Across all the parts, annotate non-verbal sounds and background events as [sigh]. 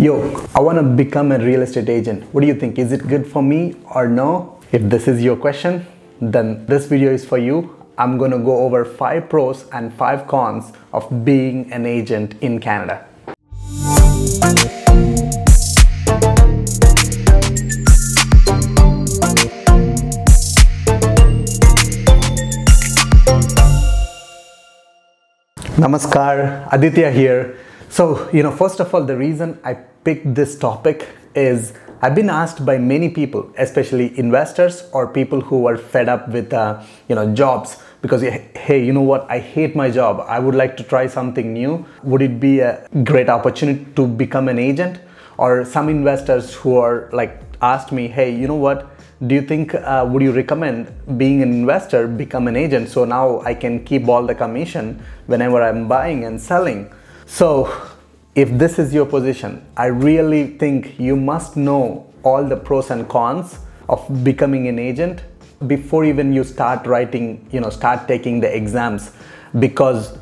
Yo, I want to become a real estate agent. What do you think? Is it good for me or no? If this is your question, then this video is for you. I'm going to go over 5 pros and 5 cons of being an agent in Canada. Namaskar, Aditya here. So, you know, first of all, the reason I picked this topic is I've been asked by many people, especially investors or people who are fed up with, uh, you know, jobs because, hey, you know what, I hate my job. I would like to try something new. Would it be a great opportunity to become an agent? Or some investors who are like asked me, hey, you know what, do you think uh, would you recommend being an investor become an agent so now i can keep all the commission whenever i'm buying and selling so if this is your position i really think you must know all the pros and cons of becoming an agent before even you start writing you know start taking the exams because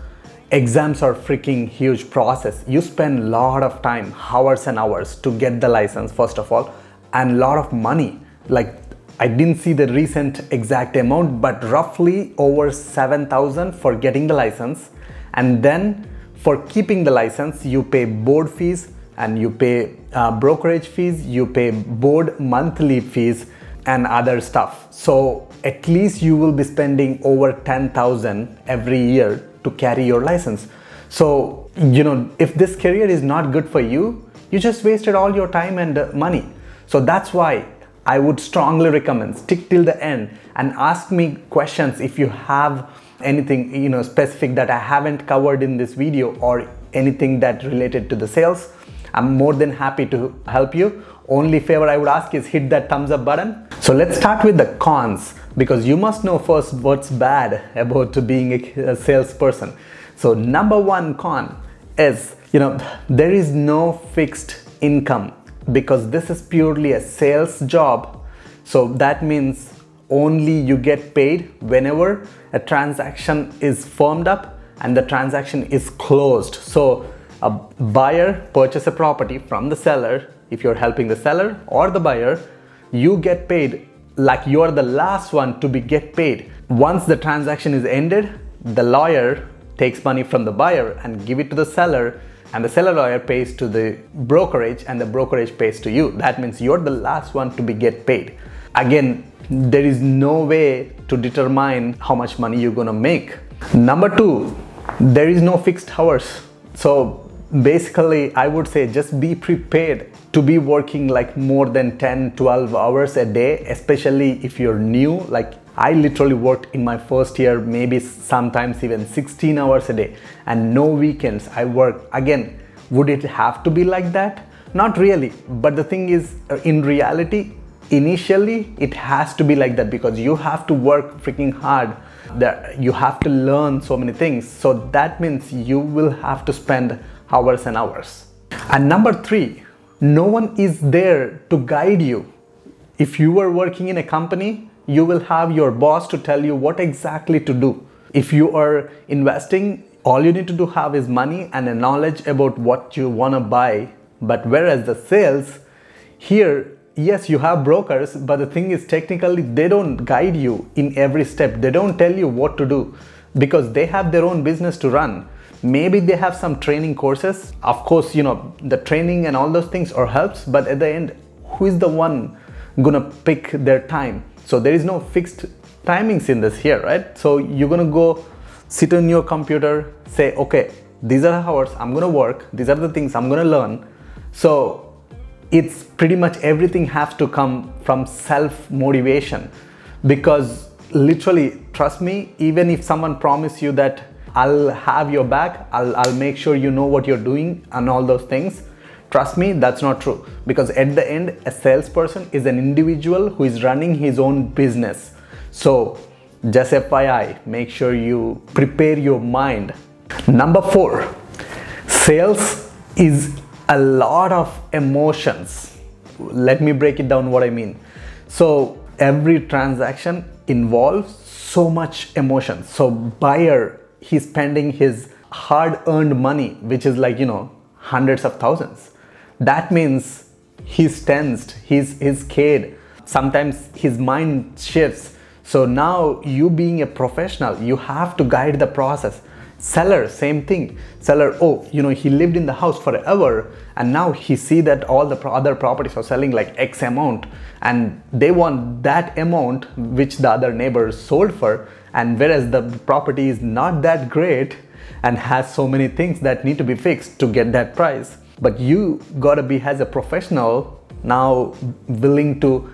exams are freaking huge process you spend a lot of time hours and hours to get the license first of all and a lot of money like I didn't see the recent exact amount, but roughly over 7,000 for getting the license. And then for keeping the license, you pay board fees and you pay uh, brokerage fees, you pay board monthly fees and other stuff. So at least you will be spending over 10,000 every year to carry your license. So, you know, if this career is not good for you, you just wasted all your time and uh, money. So that's why I would strongly recommend stick till the end and ask me questions if you have anything you know specific that I haven't covered in this video or anything that related to the sales. I'm more than happy to help you. Only favor I would ask is hit that thumbs up button. So let's start with the cons because you must know first what's bad about being a salesperson. So number one con is you know there is no fixed income because this is purely a sales job so that means only you get paid whenever a transaction is firmed up and the transaction is closed so a buyer purchase a property from the seller if you're helping the seller or the buyer you get paid like you're the last one to be get paid once the transaction is ended the lawyer takes money from the buyer and give it to the seller and the seller lawyer pays to the brokerage and the brokerage pays to you. That means you're the last one to be get paid. Again, there is no way to determine how much money you're gonna make. Number two, there is no fixed hours. So basically, I would say just be prepared to be working like more than 10, 12 hours a day, especially if you're new, like I literally worked in my first year, maybe sometimes even 16 hours a day and no weekends. I worked again. Would it have to be like that? Not really. But the thing is, uh, in reality, initially it has to be like that because you have to work freaking hard. That you have to learn so many things. So that means you will have to spend hours and hours. And number three, no one is there to guide you. If you are working in a company, you will have your boss to tell you what exactly to do. If you are investing, all you need to do have is money and a knowledge about what you want to buy. But whereas the sales, here, yes, you have brokers, but the thing is technically they don't guide you in every step. They don't tell you what to do because they have their own business to run. Maybe they have some training courses. Of course, you know, the training and all those things are helps, but at the end, who is the one gonna pick their time? So there is no fixed timings in this here, right? So you're gonna go sit on your computer, say, okay, these are the hours I'm gonna work, these are the things I'm gonna learn. So it's pretty much everything has to come from self motivation because literally, trust me, even if someone promise you that I'll have your back, I'll, I'll make sure you know what you're doing and all those things Trust me, that's not true. Because at the end, a salesperson is an individual who is running his own business. So, just FYI, make sure you prepare your mind. Number four, sales is a lot of emotions. Let me break it down what I mean. So, every transaction involves so much emotion. So, buyer, he's spending his hard earned money, which is like, you know, hundreds of thousands that means he's tensed, he's, he's scared. Sometimes his mind shifts. So now you being a professional, you have to guide the process. Seller, same thing. Seller, oh, you know, he lived in the house forever and now he see that all the other properties are selling like X amount and they want that amount which the other neighbors sold for and whereas the property is not that great and has so many things that need to be fixed to get that price but you gotta be as a professional now willing to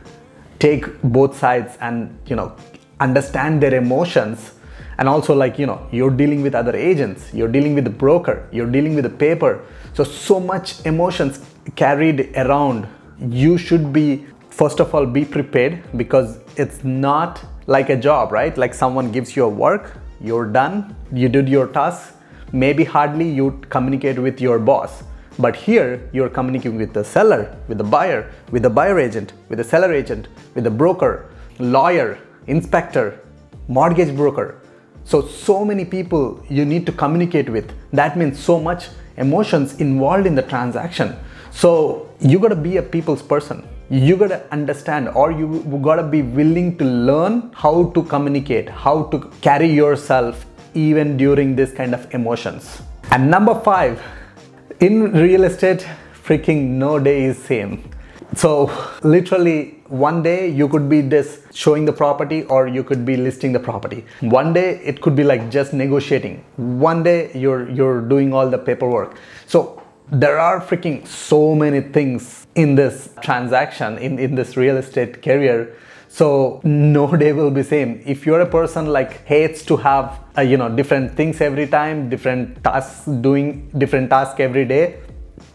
take both sides and you know understand their emotions and also like you know you're dealing with other agents you're dealing with the broker you're dealing with the paper. So so much emotions carried around. You should be first of all be prepared because it's not like a job right? Like someone gives you a work you're done you did your task. Maybe hardly you communicate with your boss. But here you're communicating with the seller with the buyer with the buyer agent with the seller agent with the broker lawyer inspector mortgage broker so so many people you need to communicate with. That means so much emotions involved in the transaction. So you got to be a people's person. You got to understand or you got to be willing to learn how to communicate how to carry yourself even during this kind of emotions. And number 5 in real estate freaking no day is same so literally one day you could be just showing the property or you could be listing the property. One day it could be like just negotiating. One day you're you're doing all the paperwork. So there are freaking so many things in this transaction in, in this real estate career so [laughs] no day will be same if you're a person like hates to have uh, you know different things every time different tasks doing different tasks every day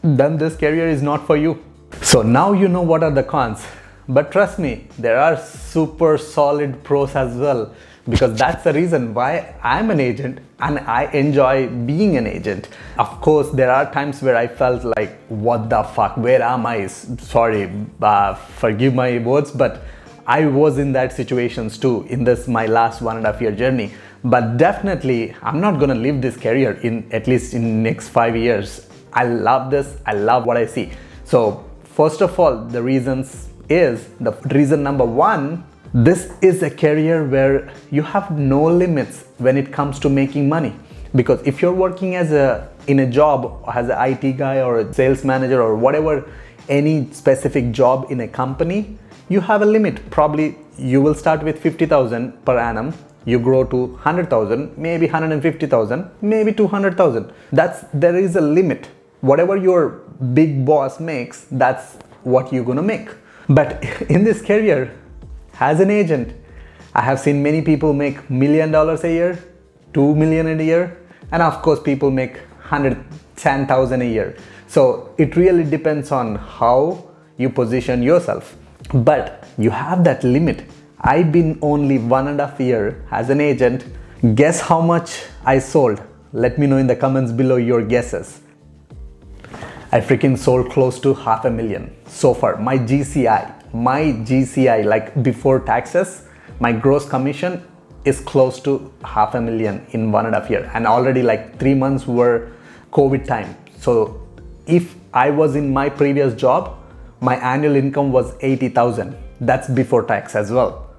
then this career is not for you so now you know what are the cons but trust me, there are super solid pros as well because that's the reason why I'm an agent and I enjoy being an agent. Of course, there are times where I felt like, what the fuck, where am I? Sorry, uh, forgive my words, but I was in that situations too in this my last one and a half year journey. But definitely, I'm not gonna leave this career in at least in next five years. I love this. I love what I see. So first of all, the reasons is the reason number one this is a career where you have no limits when it comes to making money. Because if you're working as a in a job as an IT guy or a sales manager or whatever any specific job in a company you have a limit. Probably you will start with 50000 per annum. You grow to 100000 maybe 150000 maybe 200000 that's there is a limit whatever your big boss makes that's what you're to make but [laughs] in this career, as an agent, I have seen many people make million dollars a year, two million a year, and of course, people make hundred ten thousand a year. So it really depends on how you position yourself. But you have that limit. I've been only one and a half year as an agent. Guess how much I sold? Let me know in the comments below your guesses. I freaking sold close to half a million so far. My GCI, my GCI, like before taxes, my gross commission is close to half a million in one and a half year. And already like three months were COVID time. So if I was in my previous job, my annual income was 80,000. That's before tax as well.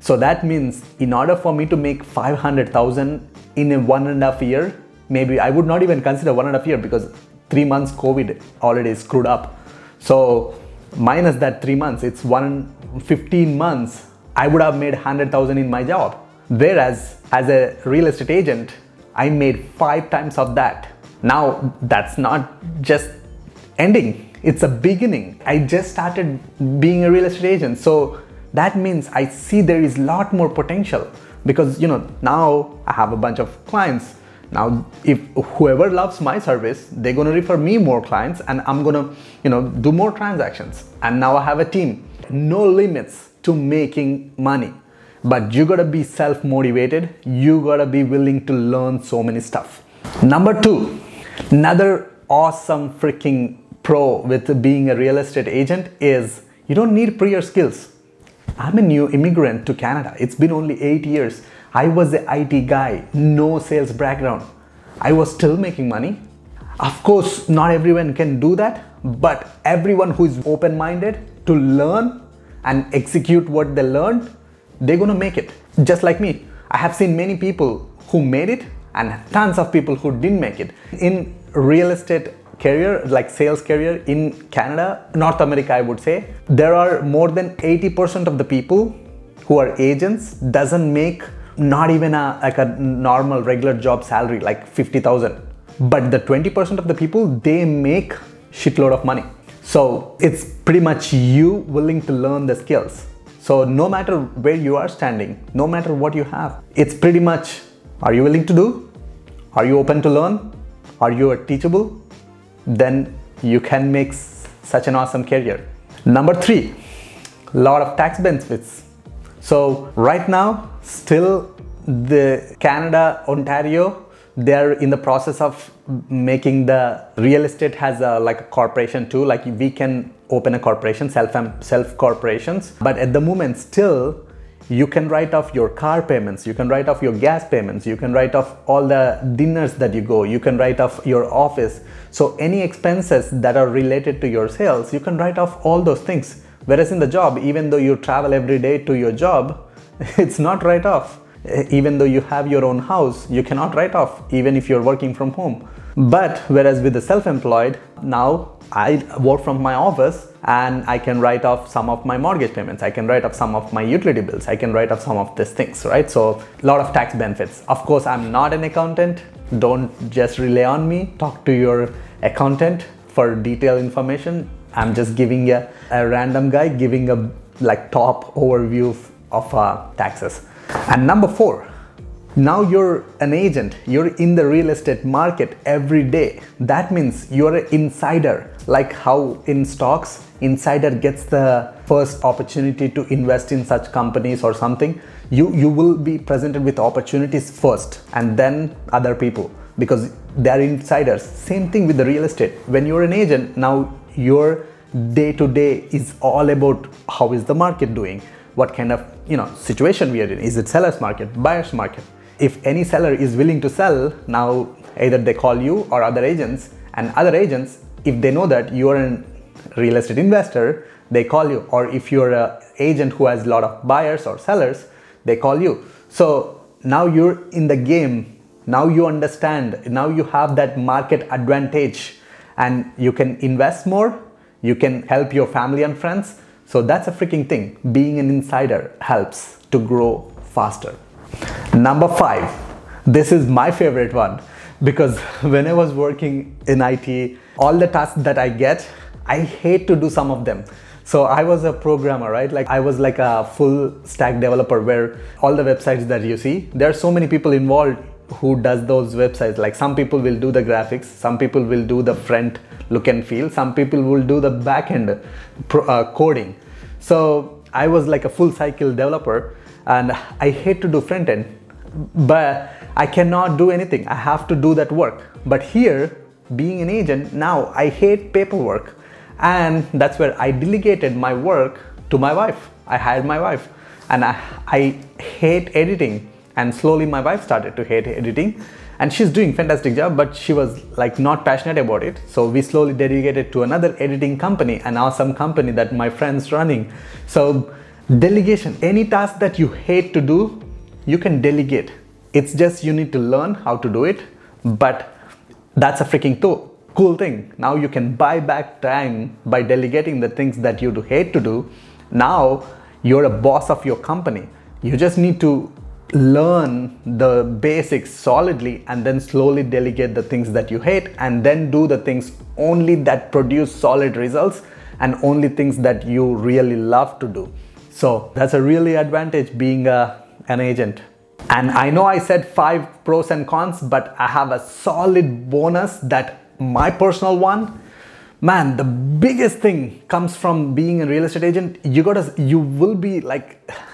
So that means in order for me to make 500,000 in a one and a half year, maybe I would not even consider one and a half year because three months COVID already screwed up. So minus that three months, it's one 15 months. I would have made 100,000 in my job. Whereas as a real estate agent, I made five times of that. Now that's not just ending, it's a beginning. I just started being a real estate agent. So that means I see there is a lot more potential because you know now I have a bunch of clients now, if whoever loves my service, they're to refer me more clients and I'm to, you know, do more transactions. And now I have a team. No limits to making money. But you got to be self-motivated. You got to be willing to learn so many stuff. Number 2, another awesome freaking pro with being a real estate agent is you don't need prior skills. I'm a new immigrant to Canada. It's been only 8 years I was the IT guy, no sales background. I was still making money. Of course, not everyone can do that, but everyone who is open minded to learn and execute what they learned, they're gonna make it. Just like me, I have seen many people who made it and tons of people who didn't make it. In real estate career, like sales career in Canada, North America, I would say, there are more than 80% of the people who are agents doesn't make not even a like a normal regular job salary like 50000 but the 20% of the people they make shitload of money. So it's pretty much you willing to learn the skills. So no matter where you are standing no matter what you have it's pretty much are you willing to do? Are you open to learn? Are you teachable? Then you can make such an awesome career. Number 3 lot of tax benefits so right now, still the Canada, Ontario, they're in the process of making the real estate has a like a corporation too. Like we can open a corporation, self and self corporations. But at the moment, still you can write off your car payments, you can write off your gas payments, you can write off all the dinners that you go, you can write off your office. So any expenses that are related to your sales, you can write off all those things. Whereas in the job, even though you travel every day to your job, [laughs] it's not write off. Eh, even though you have your own house, you cannot write off, even if you're working from home. But whereas with the self employed, now I work from my office and I can write off some of my mortgage payments. I can write off some of my utility bills. I can write off some of these things, right? So, a lot of tax benefits. Of course, I'm not an accountant. Don't just rely on me. Talk to your accountant for detailed information I'm just giving a, a random guy giving a like top overview of uh, taxes. And number four, now you're an agent, you're in the real estate market every day. That means you're an insider, like how in stocks, insider gets the first opportunity to invest in such companies or something. You, you will be presented with opportunities first and then other people because they're insiders. Same thing with the real estate. When you're an agent, now your day to day is all about how is the market doing? What kind of you know situation we are in? Is it sellers market buyers market? If any seller is willing to sell now either they call you or other agents and other agents if they know that you are a real estate investor they call you. Or if you're an agent who has a lot of buyers or sellers they call you. So now you're in the game. Now you understand. Now you have that market advantage and you can invest more, you can help your family and friends. So that's a freaking thing. Being an insider helps to grow faster. Number five, this is my favorite one because [laughs] when I was working in IT, all the tasks that I get, I hate to do some of them. So I was a programmer, right? Like I was like a full stack developer where all the websites that you see, there are so many people involved who does those websites. Like some people will do the graphics some people will do the front look and feel some people will do the back end uh, coding. So i was like a full cycle developer and i hate to do front end but i cannot do anything. I have to do that work. But here being an agent now i hate paperwork and that's where i delegated my work to my wife. I hired my wife and i, I hate editing and slowly my wife started to hate editing. And she's doing fantastic job but she was like not passionate about it. So we slowly delegated to another editing company an awesome company that my friends running. So delegation any task that you hate to do you can delegate. It's just you need to learn how to do it. But that's a freaking to- cool thing. Now you can buy back time by delegating the things that you do hate to do. Now you're a boss of your company. You just need to learn the basics solidly and then slowly delegate the things that you hate and then do the things only that produce solid results and only things that you really love to do. So that's a really advantage being a, an agent. And i know i said five pros and cons but i have a solid bonus that my personal one man the biggest thing comes from being a real estate agent you gotta you will be like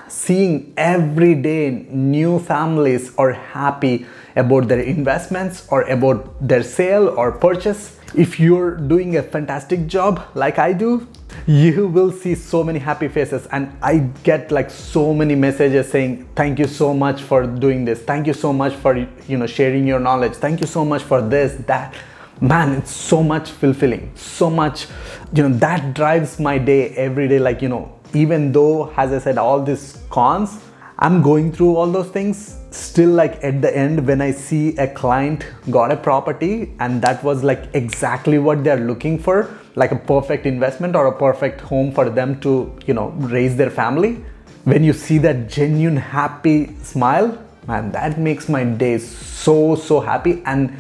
seeing every day new families are happy about their investments or about their sale or purchase. If you're doing a fantastic job like I do, you will see so many happy faces and I get like so many messages saying thank you so much for doing this. Thank you so much for you know sharing your knowledge. Thank you so much for this that man it's so much fulfilling so much you know that drives my day every day. Like you know even though as i said all these cons i'm going through all those things. Still like at the end when i see a client got a property and that was like exactly what they're looking for like a perfect investment or a perfect home for them to you know raise their family when you see that genuine happy smile man that makes my day so so happy. And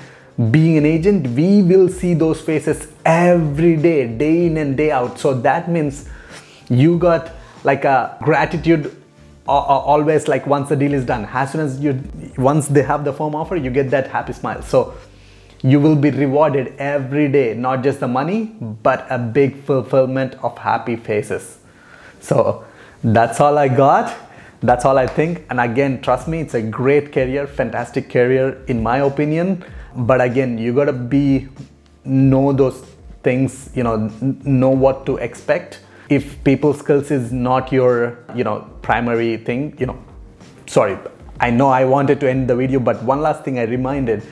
being an agent we will see those faces every day day in and day out. So that means you got like a gratitude always like once the deal is done. As soon as you once they have the firm offer you get that happy smile. So you will be rewarded every day not just the money but a big fulfillment of happy faces. So that's all i got. That's all i think. And again trust me it's a great career fantastic career in my opinion but again you gotta be know those things you know know what to expect. If people skills is not your you know primary thing you know sorry i know i wanted to end the video but one last thing i reminded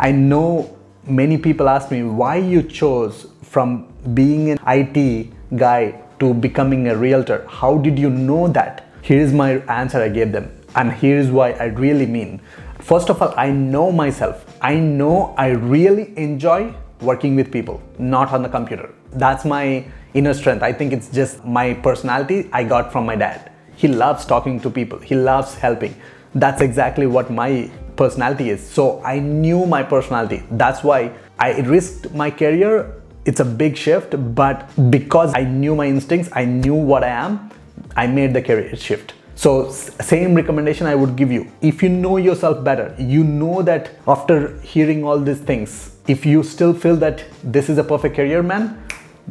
i know many people ask me why you chose from being an it guy to becoming a realtor. How did you know that? Here's my answer i gave them and here's why i really mean. First of all, I know myself. I know I really enjoy working with people, not on the computer. That's my inner strength. I think it's just my personality I got from my dad. He loves talking to people, he loves helping. That's exactly what my personality is. So I knew my personality. That's why I risked my career. It's a big shift, but because I knew my instincts, I knew what I am, I made the career shift. So same recommendation I would give you. If you know yourself better, you know that after hearing all these things, if you still feel that this is a perfect career man,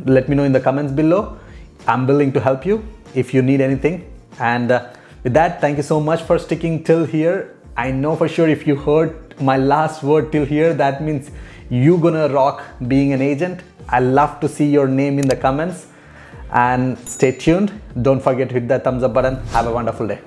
let me know in the comments below. I'm willing to help you if you need anything. And uh, with that, thank you so much for sticking till here. I know for sure if you heard my last word till here, that means you gonna rock being an agent. I love to see your name in the comments and stay tuned. Don't forget to hit that thumbs up button. Have a wonderful day.